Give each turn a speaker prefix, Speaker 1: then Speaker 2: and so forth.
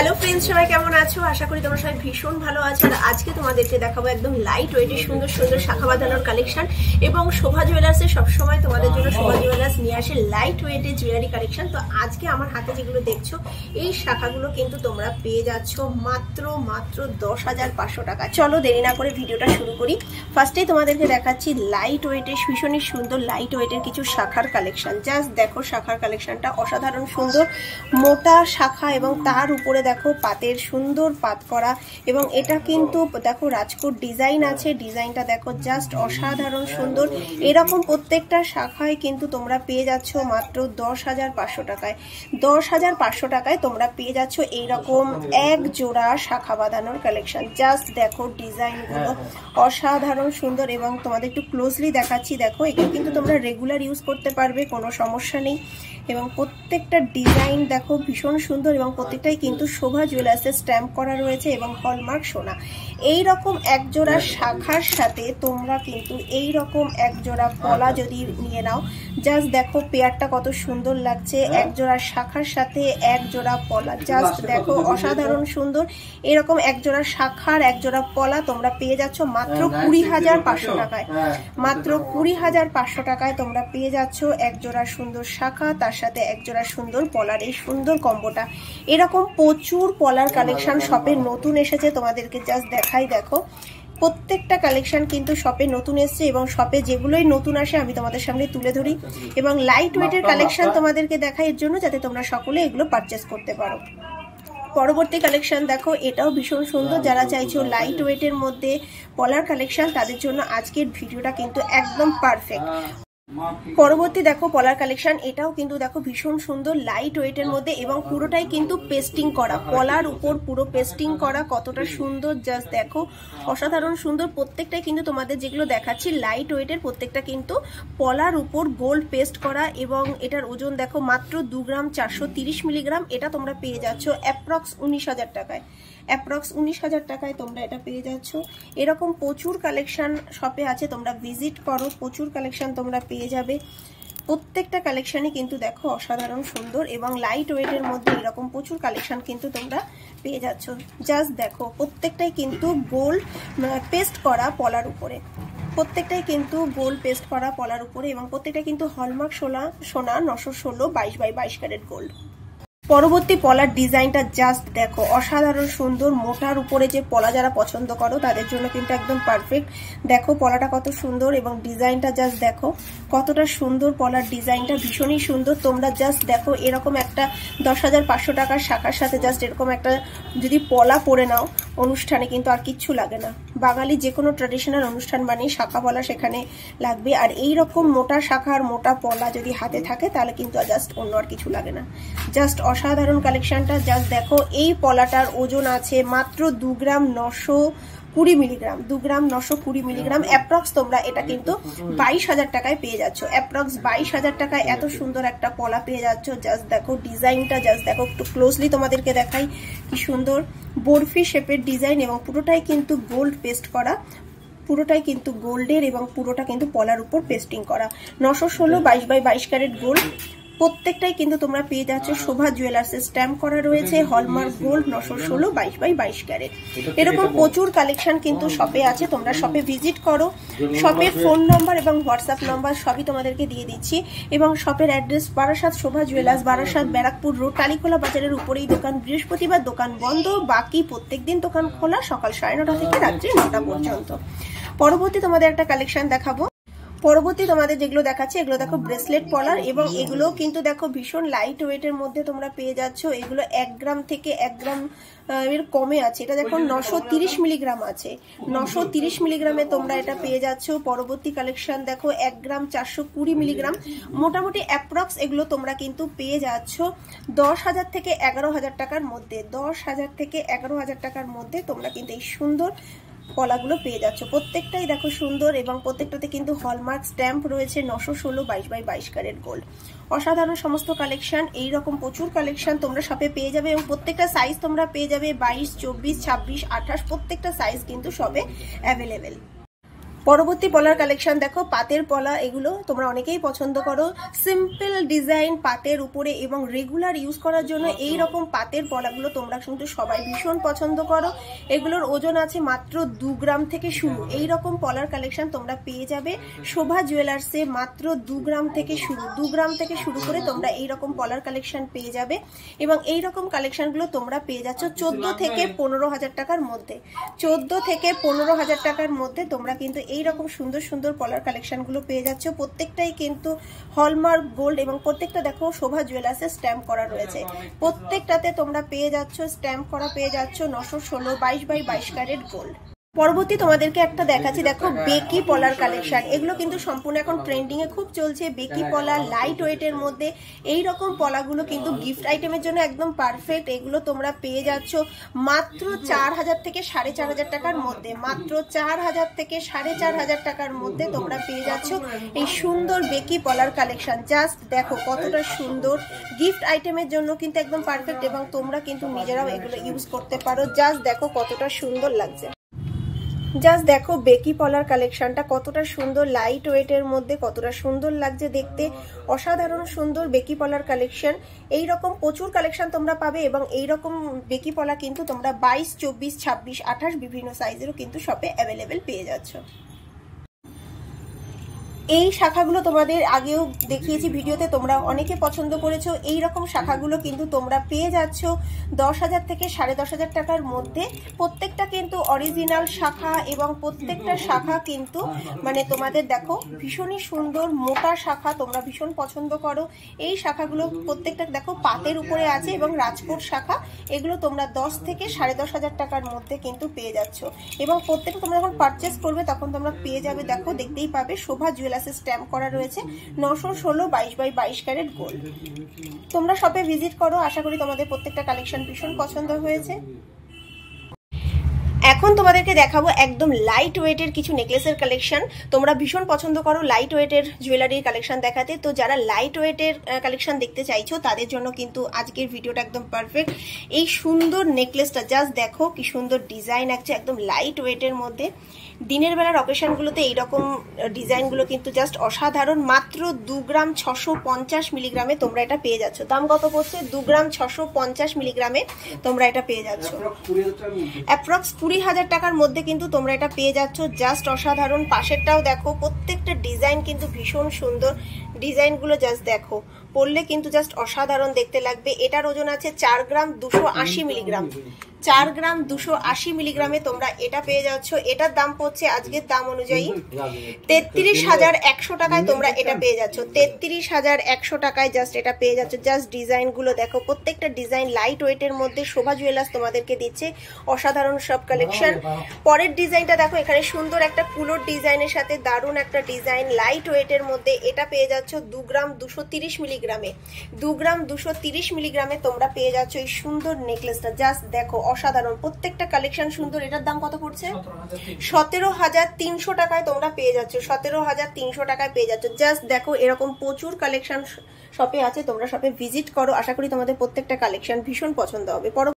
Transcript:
Speaker 1: Hello friends সবাই কেমন আছো? আশা করি তোমরা সবাই ভীষণ ভালো আছো। আর আজকে তোমাদেরকে দেখাবো একদম লাইট ওয়েটের সুন্দর সুন্দর শাখা বাঁধানোর কালেকশন এবং শোভা জুয়েলার্সে সবসময় তোমাদের জন্য শোভা জুয়েলার্স নিয়ে আসে লাইট ওয়েটের জুয়েলারি কালেকশন তো আজকে আমার হাতে যেগুলো দেখছ, এই শাখাগুলো কিন্তু তোমরা পেয়ে যাচ্ছ মাত্র মাত্র দশ হাজার পাঁচশো টাকা। চলো দেরি না করে ভিডিওটা শুরু করি। ফার্স্টেই তোমাদেরকে দেখাচ্ছি লাইট ওয়েটের ভীষণই সুন্দর লাইট ওয়েটের কিছু শাখার কালেকশন জাস্ট দেখো শাখার কালেকশনটা অসাধারণ সুন্দর, মোটা শাখা এবং তার উপরে দেখো, পাতের সুন্দর পাত করা এবং এটা কিন্তু দেখো, রাজকোট ডিজাইন আছে। ডিজাইনটা দেখো জাস্ট অসাধারণ সুন্দর। এরকম প্রত্যেকটা শাখায় কিন্তু তোমরা পেয়ে যাচ্ছ মাত্র দশ হাজার পাঁচশো টাকায়। দশ হাজার পাঁচশো টাকায় তোমরা পেয়ে যাচ্ছ এইরকম এক জোড়া শাখা বাঁধানোর কালেকশন জাস্ট দেখো, ডিজাইনগুলো অসাধারণ সুন্দর এবং তোমাদের একটু ক্লোজলি দেখাচ্ছি। দেখো, এগুলো কিন্তু তোমরা রেগুলার ইউজ করতে পারবে, কোনো সমস্যা নেই। এবং প্রত্যেকটা ডিজাইন দেখো ভীষণ সুন্দর এবং প্রত্যেকটাই কিন্তু শোভা জুয়েলার্সের স্ট্যাম্প করা রয়েছে এবং হলমার্ক সোনা। এই রকম এক জোড়া শাখার সাথে তোমরা কিন্তু এই রকম এক জোড়া পলা যদি নিয়ে নাও জাস্ট দেখো পেয়ারটা কত সুন্দর লাগছে। এক জোড়া শাখার সাথে এক জোড়া পলা জাস্ট দেখো অসাধারণ সুন্দর। এরকম এক জোড়া শাখার এক জোড়া পলা তোমরা পেয়ে যাচ্ছ মাত্র কুড়ি হাজার পাঁচশো টাকায়। মাত্র কুড়ি হাজার পাঁচশো টাকায় তোমরা পেয়ে যাচ্ছ এক জোড়া সুন্দর শাখা। তার সাথে এক জোড়া সুন্দর পলার এই সুন্দর কম্বোটা। এরকম প্রচুর পলার কালেকশন শপে নতুন এসেছে তোমাদেরকে জাস্ট দেখাই দেখো। প্রত্যেকটা কালেকশন কিন্তু শপে নতুন এসছে এবং শপে যেগুলোই নতুন আসে আমি তোমাদের সামনে তুলে ধরি। এবং লাইট ওয়েটের কালেকশন তোমাদেরকে দেখাই এর জন্য যাতে তোমরা সকলে এগুলো পারচেস করতে পারো। পরবর্তী কালেকশন দেখো এটাও ভীষণ সুন্দর। যারা চাইছো লাইট ওয়েটের মধ্যে পলার কালেকশন তাদের জন্য আজকের ভিডিওটা কিন্তু একদম পারফেক্ট পরবর্তী দেখো পলার কালেকশন এটাও কিন্তু দেখো ভীষণ সুন্দর লাইট ওয়েটের মধ্যে এবং পুরোটাই কিন্তু পেস্টিং করা। পলার উপর পুরো পেস্টিং করা, কতটা সুন্দর জাস্ট দেখো। অসাধারণ সুন্দর, প্রত্যেকটাই কিন্তু তোমাদের যেগুলো দেখাচ্ছি লাইট ওয়েটের প্রত্যেকটা কিন্তু পলার উপর গোল্ড পেস্ট করা এবং এটার ওজন দেখো মাত্র দু গ্রাম চারশো মিলিগ্রাম এটা তোমরা পেয়ে যাচ্ছ অ্যাপ্রক্স উনিশ হাজার টাকায়। অ্যাপ্রক্স উনিশ হাজার টাকায় তোমরা এটা পেয়ে যাচ্ছ। এরকম প্রচুর কালেকশন শপে আছে, তোমরা ভিজিট করো, প্রচুর কালেকশন তোমরা পেয়ে যাবে। প্রত্যেকটা কালেকশনই কিন্তু দেখো অসাধারণ সুন্দর এবং লাইট ওয়েটের মধ্যে এরকম প্রচুর কালেকশন কিন্তু তোমরা পেয়ে যাচ্ছ। জাস্ট দেখো, প্রত্যেকটাই কিন্তু গোল্ড পেস্ট করা পলার উপরে। প্রত্যেকটাই কিন্তু গোল্ড পেস্ট করা পলার উপরে এবং প্রত্যেকটা কিন্তু হলমার্ক সোনা সোনা নশো ষোলো বাইশ বাই বাইশ ক্যারেট গোল্ড পরবর্তী পলার ডিজাইনটা জাস্ট দেখো। অসাধারণ, সুন্দর, মোটার উপরে যে পলা যারা পছন্দ করো, তাদের জন্য কিন্তু একদম পারফেক্ট দেখো পলাটা কত সুন্দর এবং ডিজাইনটা জাস্ট দেখো। কতটা সুন্দর পলার ডিজাইনটা, ভীষণই সুন্দর। তোমরা জাস্ট দেখো, এরকম একটা দশ হাজার পাঁচশো টাকার শাখার সাথে জাস্ট এরকম একটা যদি পলা পরে নাও, অনুষ্ঠানে কিন্তু আর কিচ্ছু লাগে না। বাঙালি যে কোনো ট্র্যাডিশনাল অনুষ্ঠান মানে শাখা পলা সেখানে লাগবে। আর এই রকম মোটা শাখা আর মোটা পলা যদি হাতে থাকে, তাহলে কিন্তু জাস্ট অন্য আর কিছু লাগে না। জাস্ট অসাধারণ কালেকশনটা জাস্ট দেখো এই পলাটার ওজন আছে মাত্র দু গ্রাম নশো কুড়ি মিলিগ্রাম দু গ্রাম নশো কুড়ি মিলিগ্রাম অ্যাপ্রক্স তোমরা এটা কিন্তু বাইশ হাজার টাকায় পেয়ে যাচ্ছ। অ্যাপ্রক্স বাইশ হাজার টাকায় এত সুন্দর একটা পলা পেয়ে যাচ্ছ। জাস্ট দেখো ডিজাইনটা জাস্ট দেখো একটু ক্লোজলি তোমাদেরকে দেখাই কি সুন্দর। বরফি শেপের ডিজাইন এবং পুরোটাই কিন্তু গোল্ড পেস্ট করা পুরোটাই কিন্তু গোল্ডের এবং পুরোটা কিন্তু পলার উপর পেস্টিং করা। নশো ষোলো বাইশ বাই বাইশ ক্যারেট গোল্ড প্রত্যেকটাই কিন্তু তোমরা পেয়ে যাচ্ছ। শোভা জুয়েলার্স এর স্ট্যাম্প করা রয়েছে হলমার্ক গোল্ড নশো ষোলো বাইশ বাই বাইশ ক্যারেট। এরকম প্রচুর কালেকশন কিন্তু শপে আছে, তোমরা শপে ভিজিট করো। শপের ফোন নম্বর এবং হোয়াটসঅ্যাপ নম্বর সবই তোমাদেরকে দিয়ে দিচ্ছি। এবং শপের address Barasat Shobha jewellers Barasat Barrackpore road Talikhola বাজারের উপরেই দোকান। বৃহস্পতিবার দোকান বন্ধ, বাকি প্রত্যেক দিন দোকান খোলা সকাল সাড়ে নটা থেকে রাত্রি নটা পর্যন্ত। পরবর্তী তোমাদের একটা কালেকশন দেখাবো। পরবর্তী তোমাদের যেগুলো দেখাচ্ছে, এগুলো দেখো ব্রেসলেট পলার এবং এগুলো কিন্তু দেখো ভীষণ লাইট ওয়েটের মধ্যে তোমরা পেয়ে যাচ্ছ। এগুলো এক গ্রাম থেকে এক গ্রাম এর কমে আছে। এটা দেখো নশো মিলিগ্রাম আছে। নশো মিলিগ্রামে তোমরা এটা পেয়ে যাচ্ছ। পরবর্তী কালেকশন দেখো এক গ্রাম চারশো কুড়ি মিলিগ্রাম মোটামুটি অ্যাপ্রক্স এগুলো তোমরা কিন্তু পেয়ে যাচ্ছ দশ হাজার থেকে এগারো হাজার টাকার মধ্যে। দশ হাজার থেকে এগারো হাজার টাকার মধ্যে তোমরা কিন্তু এই সুন্দর কলাগুলো পেয়ে যাচ্ছ। প্রত্যেকটাই দেখো সুন্দর এবং প্রত্যেকটাতে কিন্তু হলমার্ক স্ট্যাম্প রয়েছে নশো ষোলো বাইশ বাই বাইশ ক্যারেট গোল্ড অসাধারণ সমস্ত কালেকশন এই রকম প্রচুর কালেকশন তোমরা শপে পেয়ে যাবে এবং প্রত্যেকটা সাইজ তোমরা পেয়ে যাবে বাইশ, চব্বিশ, ছাব্বিশ, আঠাশ, প্রত্যেকটা সাইজ কিন্তু সবে অ্যাভেলেবেল পরবর্তী পলার কালেকশন দেখো, পাতের পলা এগুলো তোমরা অনেকেই পছন্দ করো। সিম্পল ডিজাইন পাতের উপরে এবং রেগুলার ইউজ করার জন্য এই রকম পাতের পলাগুলো তোমরা কিন্তু সবাই ভীষণ পছন্দ করো। এগুলোর ওজন আছে মাত্র দু গ্রাম থেকে শুরু। এই রকম পলার কালেকশন তোমরা পেয়ে যাবে। শোভা জুয়েলার্সে মাত্র দু গ্রাম থেকে শুরু। দু গ্রাম থেকে শুরু করে তোমরা এই রকম পলার কালেকশন পেয়ে যাবে এবং এই রকম কালেকশনগুলো তোমরা পেয়ে যাচ্ছ চোদ্দ থেকে পনেরো হাজার টাকার মধ্যে। চোদ্দ থেকে পনেরো হাজার টাকার মধ্যে তোমরা কিন্তু এই রকম সুন্দর সুন্দর পলার কালেকশনগুলো পেয়ে যাচ্ছ। প্রত্যেকটাই কিন্তু হলমার্ক গোল্ড এবং প্রত্যেকটা দেখো শোভা জুয়েলার্সে স্ট্যাম্প করা রয়েছে। প্রত্যেকটাতে তোমরা পেয়ে যাচ্ছ স্ট্যাম্প করা পেয়ে যাচ্ছ নশো ষোলো বাইশ বাই বাইশ ক্যারেট গোল্ড পরবর্তী তোমাদেরকে একটা দেখাচ্ছি দেখো বেকি পলার কালেকশন এগুলো কিন্তু সম্পূর্ণ এখন ট্রেন্ডিং এ খুব চলছে। বেকি পলা লাইট ওয়েটের মধ্যে এই রকম পলাগুলো কিন্তু গিফট আইটেমের জন্য একদম পারফেক্ট এগুলো তোমরা পেয়ে যাচ্ছ মাত্র চার হাজার থেকে সাড়ে চার হাজার টাকার মধ্যে। মাত্র চার হাজার থেকে সাড়ে চার হাজার টাকার মধ্যে তোমরা পেয়ে যাচ্ছ এই সুন্দর বেকি পলার কালেকশন জাস্ট দেখো কতটা সুন্দর। গিফট আইটেমের জন্য কিন্তু একদম পারফেক্ট এবং তোমরা কিন্তু নিজেরাও এগুলো ইউজ করতে পারো। জাস্ট দেখো কতটা সুন্দর লাগছে। জাস্ট দেখো বেকি পলার কালেকশনটা কতটা সুন্দর লাইট ওয়েটের মধ্যে কতটা সুন্দর লাগছে দেখতে। অসাধারণ সুন্দর বেকি পলার কালেকশন এই রকম প্রচুর কালেকশন তোমরা পাবে এবং এই রকম বেকি পলা কিন্তু তোমরা বাইশ, চব্বিশ, ছাব্বিশ, আঠাশ বিভিন্ন সাইজেরও কিন্তু শপে অ্যাভেলেবেল পেয়ে যাচ্ছ। এই শাখাগুলো তোমাদের আগেও দেখিয়েছি ভিডিওতে, তোমরা অনেকে পছন্দ করেছ। এই রকম শাখাগুলো কিন্তু তোমরা পেয়ে যাচ্ছ দশ হাজার থেকে সাড়ে দশ হাজার টাকার মধ্যে। প্রত্যেকটা কিন্তু অরিজিনাল শাখা এবং প্রত্যেকটা শাখা কিন্তু মানে তোমাদের দেখো, ভীষণই সুন্দর, মোটা শাখা, তোমরা ভীষণ পছন্দ করো। এই শাখাগুলো প্রত্যেকটা দেখো পাতের উপরে আছে এবং রাজকোট শাখা। এগুলো তোমরা দশ থেকে সাড়ে দশ হাজার টাকার মধ্যে কিন্তু পেয়ে যাচ্ছ। এবং প্রত্যেকটা তোমরা যখন পারচেস করবে, তখন তোমরা পেয়ে যাবে, দেখো, দেখতেই পাবে, শোভা জুয়েলার্স গ্লাসে স্ট্যাম্প করা রয়েছে, নশো ষোলো বাইশ বাই বাইশ ক্যারেট গোল্ড। তোমরা শপে ভিজিট করো, আশা করি তোমাদের প্রত্যেকটা কালেকশন ভীষণ পছন্দ হয়েছে। এখন তোমাদেরকে দেখাবো একদম লাইট ওয়েটের কিছু নেকলেসের কালেকশন তোমরা ভীষণ পছন্দ করো লাইট ওয়েটের জুয়েলারির কালেকশন দেখাতে। তো যারা লাইট ওয়েটের কালেকশন দেখতে চাইছো, তাদের জন্য কিন্তু আজকের ভিডিওটা একদম পারফেক্ট এই সুন্দর নেকলেসটা জাস্ট দেখো কি সুন্দর ডিজাইন আছে, একদম লাইট ওয়েটের মধ্যে। দিনের বেলার অকেশনগুলোতে এইরকম ডিজাইনগুলো কিন্তু জাস্ট অসাধারণ। মাত্র দু গ্রাম ছশো পঞ্চাশ মিলিগ্রামে তোমরা এটা পেয়ে যাচ্ছ। দাম কত পড়ছে? দু গ্রাম ছশো পঞ্চাশ মিলিগ্রামে তোমরা এটা পেয়ে যাচ্ছ। অ্যাপ্রক্স কুড়ি হাজার টাকার মধ্যে কিন্তু তোমরা এটা পেয়ে যাচ্ছ। জাস্ট অসাধারণ। পাশেরটাও দেখো, প্রত্যেকটা ডিজাইন কিন্তু ভীষণ সুন্দর। ডিজাইনগুলো জাস্ট দেখো। পরলে কিন্তু জাস্ট অসাধারণ দেখতে লাগবে। এটার ওজন আছে চার গ্রাম দুশো আশি মিলিগ্রাম চার গ্রাম দুশো আশি মিলিগ্রামে তোমরা এটা পেয়ে যাচ্ছ। এটার দাম পড়ছে আজকের দাম অনুযায়ী তেত্রিশ হাজার একশো টাকায় তোমরা এটা পেয়ে যাচ্ছ। তেত্রিশ হাজার একশো টাকায় জাস্ট এটা পেয়ে যাচ্ছ। জাস্ট ডিজাইনগুলো দেখো, প্রত্যেকটা ডিজাইন লাইট ওয়েটের মধ্যে শোভা জুয়েলার্স তোমাদেরকে দিচ্ছে। অসাধারণ সব কালেকশন পরের ডিজাইনটা দেখো, এখানে সুন্দর একটা কুলোর ডিজাইনের সাথে দারুণ একটা ডিজাইন লাইট ওয়েটের মধ্যে এটা পেয়ে যাচ্ছ দু গ্রাম দুশো তিরিশ মিলিগ্রামে। দু গ্রাম দুশো তিরিশ মিলিগ্রামে তোমরা পেয়ে যাচ্ছ এই সুন্দর নেকলেসটা জাস্ট দেখো অসাধারণ। প্রত্যেকটা কালেকশন সুন্দর। এটার দাম কত পড়ছে? সতেরো হাজার তিনশো। টাকায় তোমরা পেয়ে যাচ্ছ। সতেরো হাজার তিনশো টাকায় পেয়ে যাচ্ছ। জাস্ট দেখো এরকম প্রচুর কালেকশন শপে আছে। তোমরা শপে ভিজিট করো। আশা করি তোমাদের প্রত্যেকটা কালেকশন ভীষণ পছন্দ হবে।